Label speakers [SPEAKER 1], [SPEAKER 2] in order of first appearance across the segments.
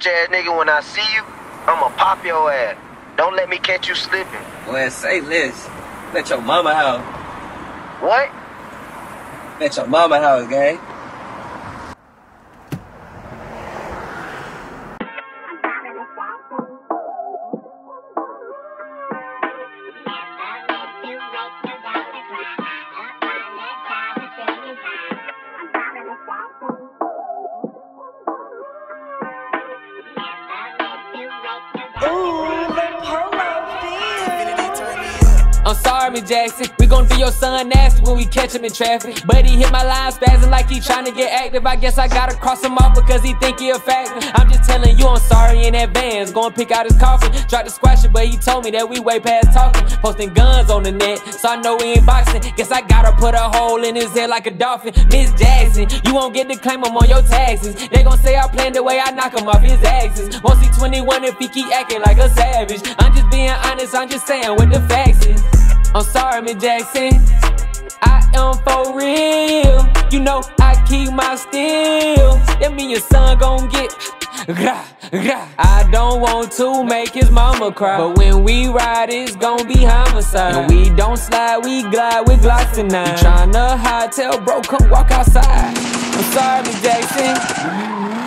[SPEAKER 1] bitch ass nigga, when I see you, I'ma pop your ass. Don't let me catch you slipping.
[SPEAKER 2] Well, say less. Let your mama house.
[SPEAKER 1] What?
[SPEAKER 2] Let your mama house, gang.
[SPEAKER 3] I'm sorry, Miss Jackson. We gon' do your son nasty when we catch him in traffic. But he hit my line spazzing like he trying to get active. I guess I gotta cross him off because he think he a factor. I'm just telling you I'm sorry in advance. Gonna pick out his coffin. Tried to squash it, but he told me that we way past talking. Posting guns on the net, so I know we ain't boxing. Guess I gotta put a hole in his head like a dolphin. Miss Jackson, you won't get to claim him on your taxes. They gon' say I planned the way I knock him off his axes. Won't see 21 if he keep acting like a savage. I'm just being honest, I'm just saying what the facts is. I'm sorry, Miss Jackson. I am for real. You know I keep my steel. That mean your son gon' get. Rah, rah. I don't want to make his mama cry. But when we ride, it's gon' be homicide. And we don't slide, we glide with Glocks and nine. You tryna hide, tell bro, come walk outside. I'm sorry, Miss Jackson.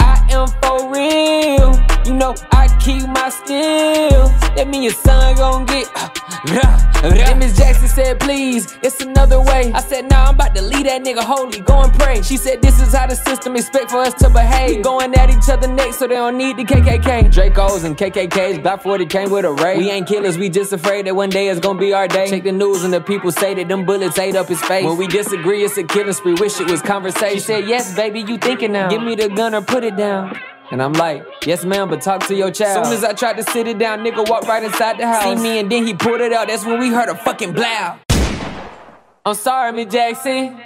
[SPEAKER 3] I am for real. You know keep my steel. That mean your son gon' get. Uh, rah, rah. And Miss Jackson said, please, it's another way. I said, nah, I'm about to leave that nigga holy. Go and pray. She said, this is how the system expect for us to behave. We going at each other next, so they don't need the KKK. Dracos and KKKs, Black 40 came with a ray. We ain't killers, we just afraid that one day it's gonna be our day. Check the news and the people say that them bullets ate up his face. When we disagree, it's a killing spree. Wish it was conversation. She said, yes, baby, you thinking now. Give me the gun or put it down. And I'm like, yes ma'am, but talk to your child. Soon as I tried to sit it down, nigga walked right inside the house. See me and then he pulled it out, that's when we heard a fucking blow. I'm sorry, Miss Jackson.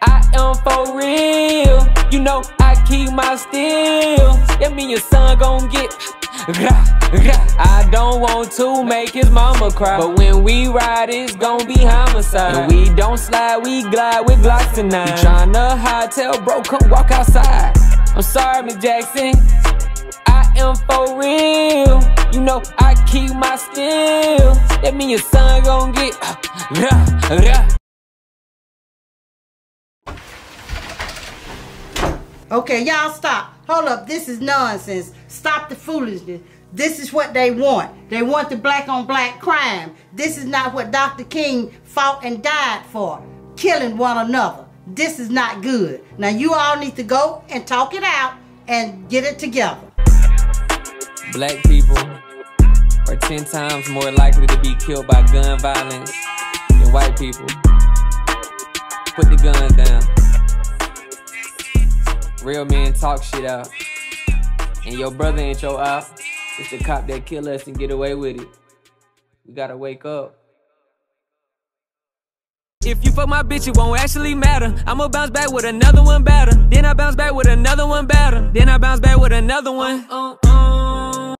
[SPEAKER 3] I am for real. You know I keep my steel. That mean your son gon' get. I don't want to make his mama cry. But when we ride, it's gon' be homicide. And we don't slide, we glide with Glocks and nine. You tryna hide, tell bro, come walk outside. I'm sorry, Miss Jackson. I am for real. You know I keep my steel. That mean your son gon' get. Uh, rah, rah.
[SPEAKER 4] Okay, y'all stop. Hold up. This is nonsense. Stop the foolishness. This is what they want. They want the black on black crime. This is not what Dr. King fought and died for. Killing one another. This is not good. Now you all need to go and talk it out and get it together.
[SPEAKER 3] Black people are 10 times more likely to be killed by gun violence than white people. Put the gun down. Real men talk shit out. And your brother ain't your op. It's the cop that kill us and get away with it. We gotta wake up. If you fuck my bitch, it won't actually matter. I'ma bounce back with another one better. Then I bounce back with another one better. Then I bounce back with another one. Uh, uh.